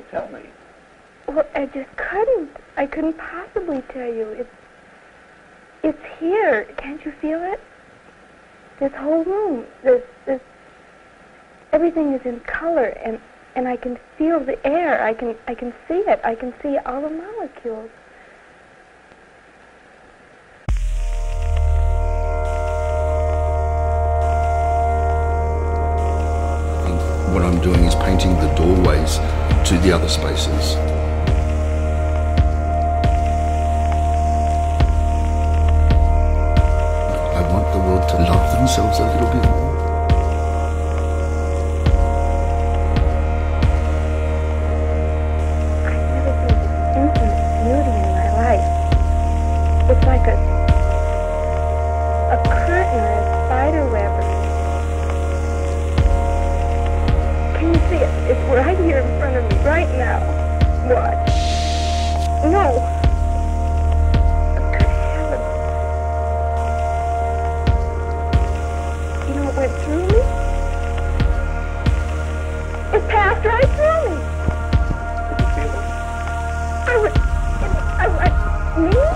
Well, tell me. Well, I just couldn't. I couldn't possibly tell you. It's it's here. Can't you feel it? This whole room, this this everything is in color and and I can feel the air. I can I can see it. I can see all the molecules. What I'm doing is painting the doorways to the other spaces. I want the world to love themselves a little bit more. It's like a right now. What? No. Good heavens. You know what went through me? It passed right through me. I was, I was, me?